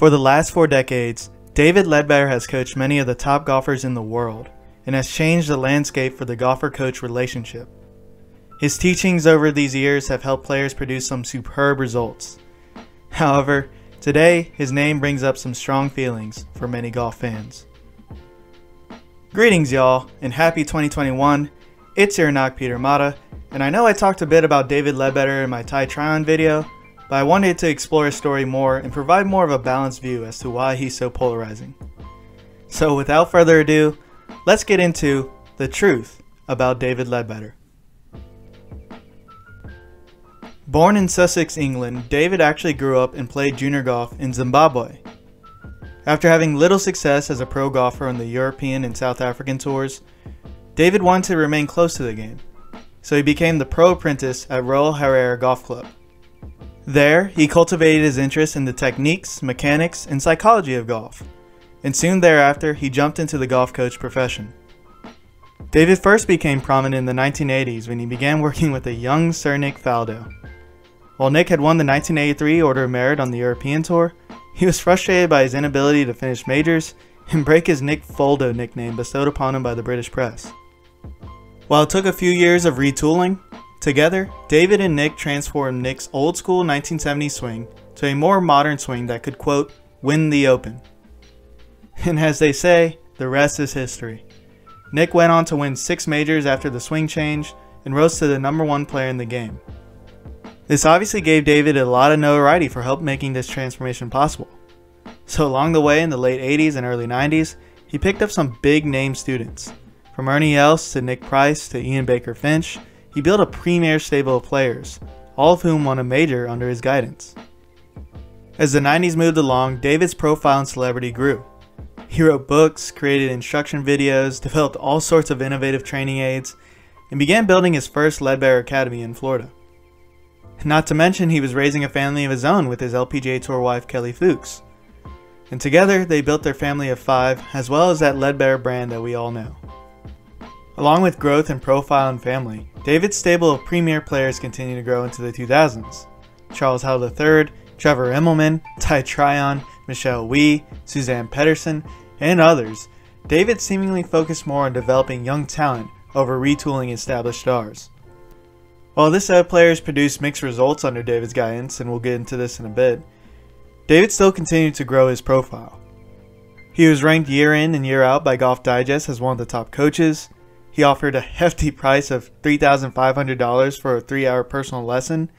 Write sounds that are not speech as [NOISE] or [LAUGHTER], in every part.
For the last four decades, David Leadbetter has coached many of the top golfers in the world and has changed the landscape for the golfer coach relationship. His teachings over these years have helped players produce some superb results. However, today his name brings up some strong feelings for many golf fans. Greetings, y'all, and happy 2021. It's your Anak Peter Mata, and I know I talked a bit about David Leadbetter in my Ty Tryon video, but I wanted to explore his story more and provide more of a balanced view as to why he's so polarizing. So, without further ado, let's get into the truth about David Leadbetter. Born in Sussex, England, David actually grew up and played junior golf in Zimbabwe. After having little success as a pro golfer on the European and South African tours, David wanted to remain close to the game, so he became the pro apprentice at Royal Harare Golf Club. There, he cultivated his interest in the techniques, mechanics, and psychology of golf, and soon thereafter he jumped into the golf coach profession. David first became prominent in the 1980s when he began working with a young Sir Nick Faldo. While Nick had won the 1983 Order of Merit on the European Tour, he was frustrated by his inability to finish majors and break his Nick Foldo nickname bestowed upon him by the British press. While it took a few years of retooling, together, David and Nick transformed Nick's old school 1970s swing to a more modern swing that could, quote, win the Open. And as they say, the rest is history. Nick went on to win six majors after the swing change and rose to the number one player in the game. This obviously gave David a lot of notoriety for help making this transformation possible. So along the way in the late 80s and early 90s, he picked up some big name students. From Ernie Els to Nick Price to Ian Baker Finch, he built a premier stable of players, all of whom won a major under his guidance. As the 90s moved along, David's profile and celebrity grew. He wrote books, created instruction videos, [LAUGHS] developed all sorts of innovative training aids, and began building his first Leadbetter Academy in Florida. Not to mention, he was raising a family of his own with his LPGA Tour wife Kelly Fuchs. And together, they built their family of five, as well as that Leadbetter brand that we all know. Along with growth in profile and family, David's stable of premier players continued to grow into the 2000s. Charles Howell III, Trevor Immelman, Ty Tryon, Michelle Wie, Suzann Pettersen, and others, David seemingly focused more on developing young talent over retooling established stars. While this set of players produced mixed results under David's guidance, and we'll get into this in a bit, David still continued to grow his profile. He was ranked year in and year out by Golf Digest as one of the top coaches. He offered a hefty price of $3,500 for a three hour personal lesson,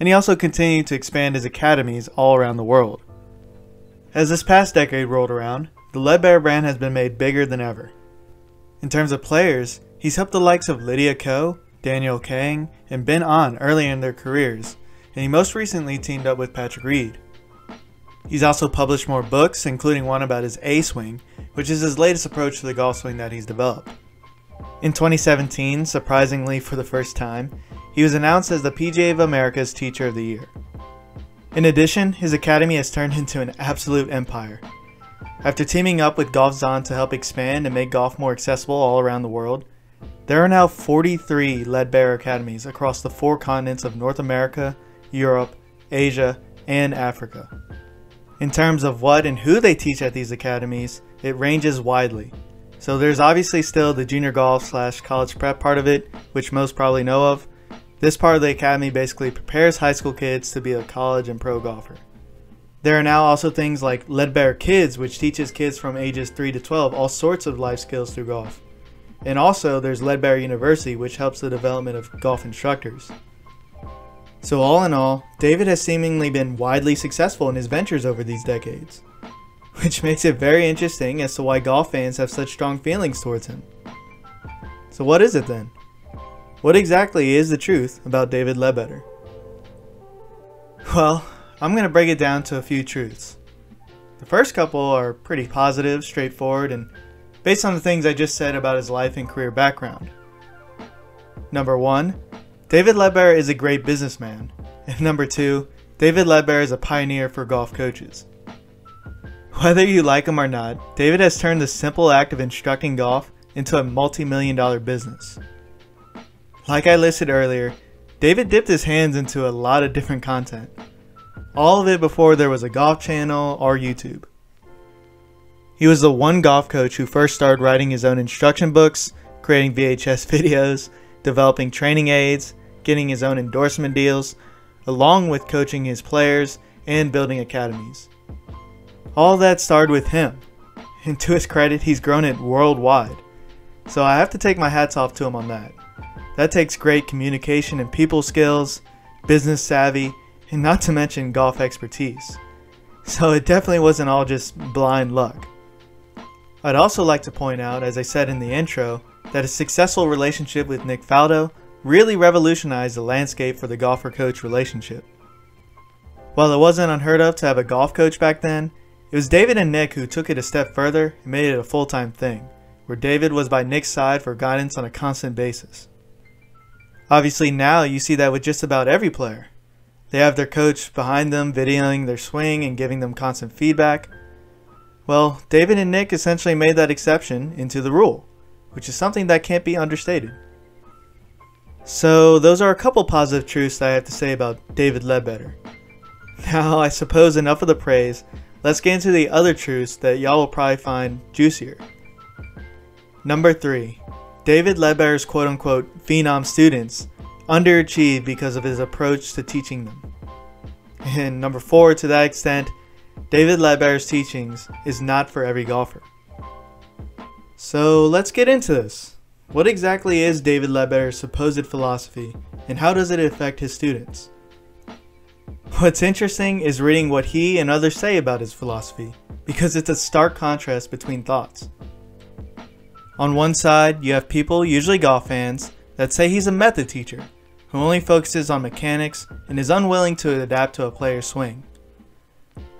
and he also continued to expand his academies all around the world. As this past decade rolled around, the Leadbetter brand has been made bigger than ever. In terms of players, he's helped the likes of Lydia Ko, Danielle Kang, and Ben An early in their careers, and he most recently teamed up with Patrick Reed. He's also published more books, including one about his A swing, which is his latest approach to the golf swing that he's developed. In 2017, surprisingly for the first time, he was announced as the PGA of America's Teacher of the Year. In addition, his academy has turned into an absolute empire. After teaming up with GolfZon to help expand and make golf more accessible all around the world, there are now 43 Leadbetter Academies across the four continents of North America, Europe, Asia, and Africa. In terms of what and who they teach at these academies, it ranges widely. So there's obviously still the junior golf slash college prep part of it, which most probably know of. This part of the academy basically prepares high school kids to be a college and pro golfer. There are now also things like Leadbetter Kids, which teaches kids from ages 3 to 12 all sorts of life skills through golf. And also, there's Leadbetter University, which helps the development of golf instructors. So, all in all, David has seemingly been widely successful in his ventures over these decades, [LAUGHS] which makes it very interesting as to why golf fans have such strong feelings towards him. So, what is it then? What exactly is the truth about David Leadbetter? Well, I'm going to break it down to a few truths. The first couple are pretty positive, straightforward, and based on the things I just said about his life and career background. Number 1. David Leadbetter is a great businessman. And number 2. David Leadbetter is a pioneer for golf coaches. Whether you like him or not, David has turned the simple act of instructing golf into a multi-million dollar business. Like I listed earlier, David dipped his hands into a lot of different content. All of it before there was a golf channel or YouTube. He was the one golf coach who first started writing his own instruction books, creating VHS [LAUGHS] videos, developing training aids, getting his own endorsement deals, along with coaching his players and building academies. All that started with him, and to his credit, he's grown it worldwide. So I have to take my hats off to him on that. That takes great communication and people skills, business savvy, and not to mention golf expertise. So it definitely wasn't all just blind luck. I'd also like to point out, as I said in the intro, that a successful relationship with Nick Faldo really revolutionized the landscape for the golfer coach relationship. While it wasn't unheard of to have a golf coach back then, it was David and Nick who took it a step further and made it a full time thing, where David was by Nick's side for guidance on a constant basis. Obviously, now you see that with just about every player. They have their coach behind them, videoing their swing and giving them constant feedback. Well, David and Nick essentially made that exception into the rule, which is something that can't be understated. So, those are a couple positive truths that I have to say about David Leadbetter. [LAUGHS] Now, I suppose enough of the praise, let's get into the other truths that y'all will probably find juicier. Number 3. David Leadbetter's quote unquote phenom students underachieve because of his approach to teaching them. And number 4, to that extent, David Leadbetter's teachings is not for every golfer. So let's get into this. What exactly is David Leadbetter's supposed philosophy, and how does it affect his students? What's interesting is reading what he and others say about his philosophy, because it's a stark contrast between thoughts. On one side, you have people, usually golf fans, that say he's a method teacher, who only focuses on mechanics and is unwilling to adapt to a player's swing.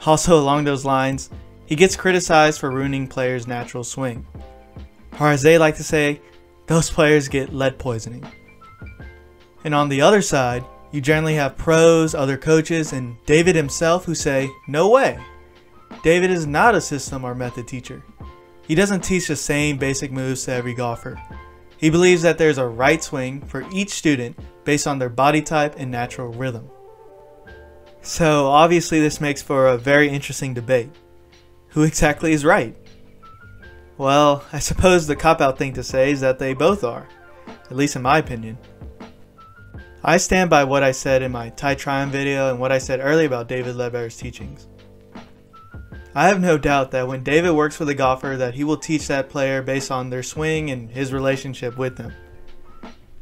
Also, along those lines, he gets criticized for ruining players' natural swing. Or as they like to say, those players get lead poisoning. And on the other side, you generally have pros, other coaches, and David himself who say, no way. David is not a system or method teacher. He doesn't teach the same basic moves to every golfer. He believes that there's a right swing for each student based on their body type and natural rhythm. So obviously this makes for a very interesting debate. Who exactly is right? Well, I suppose the cop-out thing to say is that they both are, at least in my opinion. I stand by what I said in my Ty Tryon video and what I said earlier about David Leadbetter's teachings. I have no doubt that when David works with a golfer that he will teach that player based on their swing and his relationship with them.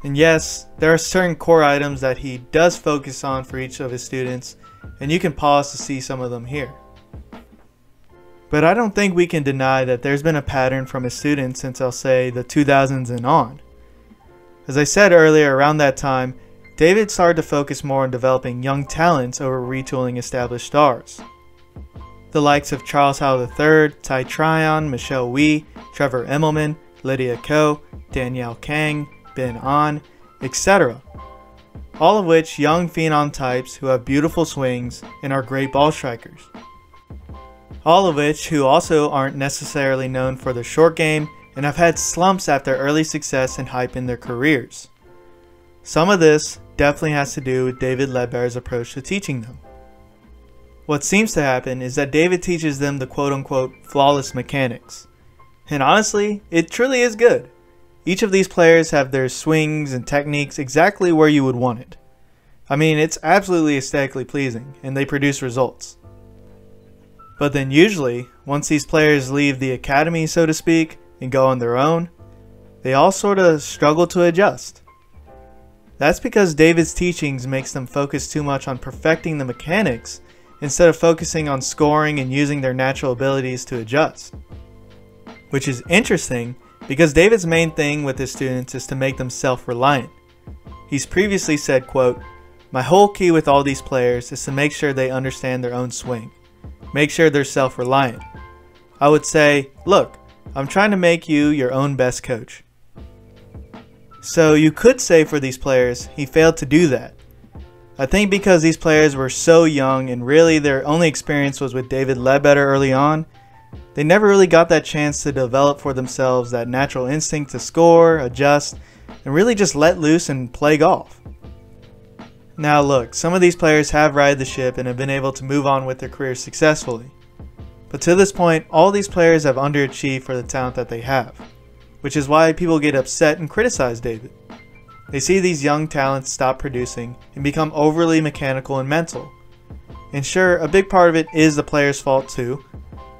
And yes, there are certain core items that he does focus on for each of his students, and you can pause to see some of them here. But I don't think we can deny that there's been a pattern from his students since I'll say the 2000s and on. As I said earlier, around that time, David started to focus more on developing young talents over retooling established stars. The likes of Charles Howell III, Ty Tryon, Michelle Wie, Trevor Immelman, Lydia Ko, Danielle Kang, Ben An, etc. All of which young phenom types who have beautiful swings and are great ball strikers all of which who also aren't necessarily known for their short game and have had slumps after early success and hype in their careers. Some of this definitely has to do with David Leadbetter's approach to teaching them. What seems to happen is that David teaches them the quote unquote flawless mechanics. And honestly, it truly is good. Each of these players have their swings and techniques exactly where you would want it. I mean, it's absolutely aesthetically pleasing, and they produce results. But then usually, once these players leave the academy, so to speak, and go on their own, they all sort of struggle to adjust. That's because David's teachings makes them focus too much on perfecting the mechanics instead of focusing on scoring and using their natural abilities to adjust. Which is interesting because David's main thing with his students is to make them self-reliant. He's previously said, quote, My whole key with all these players is to make sure they understand their own swing. Make sure they're self reliant. I would say, look, I'm trying to make you your own best coach. So you could say for these players, he failed to do that. I think because these players were so young and really their only experience was with David Leadbetter early on, they never really got that chance to develop for themselves that natural instinct to score, adjust, and really just let loose and play golf. Now look, some of these players have righted the ship and have been able to move on with their careers successfully. But to this point, all these players have underachieved for the talent that they have, which is why people get upset and criticize David. They see these young talents stop producing and become overly mechanical and mental. And sure, a big part of it is the player's fault too,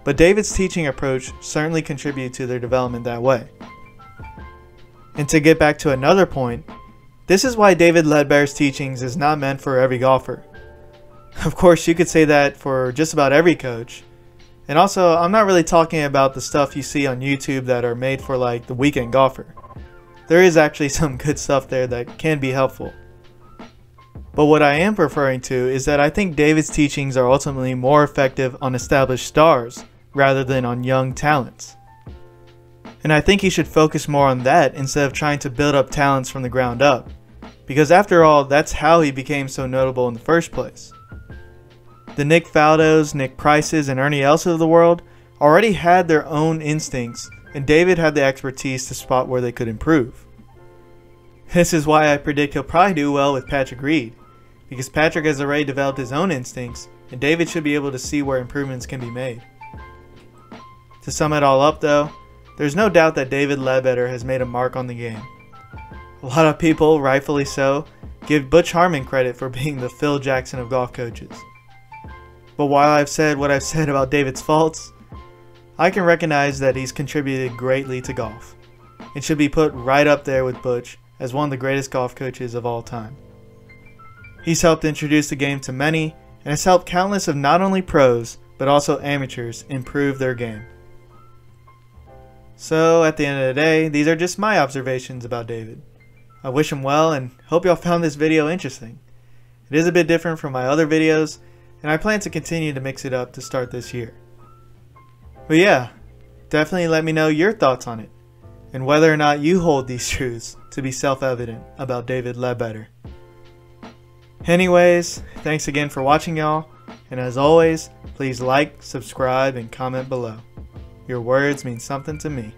but David's teaching approach certainly contributed to their development that way. And to get back to another point, this is why David Leadbetter's teachings is not meant for every golfer. Of course, you could say that for just about every coach. And also, I'm not really talking about the stuff you see on YouTube that are made for like the weekend golfer. There is actually [LAUGHS] some good stuff there that can be helpful. But what I am referring to is that I think David's teachings are ultimately more effective on established stars rather than on young talents. And I think he should focus more on that instead of trying to build up talents from the ground up. Because after all, that's how he became so notable in the first place. The Nick Faldos, Nick Prices, and Ernie Els of the world already had their own instincts, and David had the expertise to spot where they could improve. This is why I predict he'll probably do well with Patrick Reed, because Patrick has already developed his own instincts, and David should be able to see where improvements can be made. To sum it all up though, there's no doubt that David Leadbetter has made a mark on the game. A lot of people, rightfully so, give Butch Harmon credit for [LAUGHS] being the Phil Jackson of golf coaches. But while I've said what I've [LAUGHS] said about David's faults, I can recognize that he's contributed greatly to golf. It should be put right up there with Butch as one of the greatest golf coaches of all time. He's helped introduce the game to many and has helped countless of not only pros, but also amateurs improve their game. So, at the end of the day, these are just my observations about David. I wish him well and hope y'all found this video interesting. It is a bit different from my other videos, and I plan to continue to mix it up to start this year. But yeah, definitely let me know your thoughts on it, and whether or not you hold these [LAUGHS] truths to be self-evident about David Leadbetter. Anyways, thanks again for watching y'all, and as always, please like, subscribe, and comment below. Your words mean something to me.